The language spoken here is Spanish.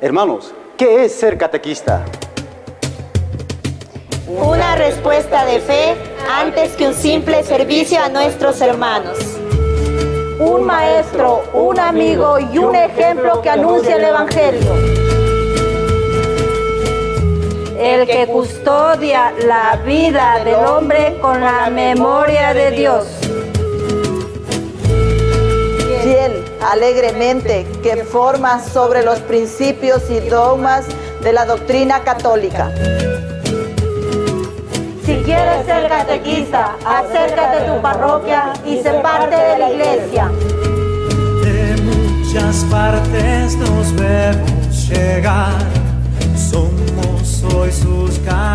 Hermanos, ¿qué es ser catequista? Una respuesta de fe antes que un simple servicio a nuestros hermanos. Un maestro, un amigo y un ejemplo que anuncia el Evangelio. El que custodia la vida del hombre con la memoria de Dios. Alegremente, que forma sobre los principios y dogmas de la doctrina católica. Si quieres ser catequista, acércate a tu parroquia y sé parte de la iglesia. De muchas partes nos vemos llegar, somos hoy sus catequistas.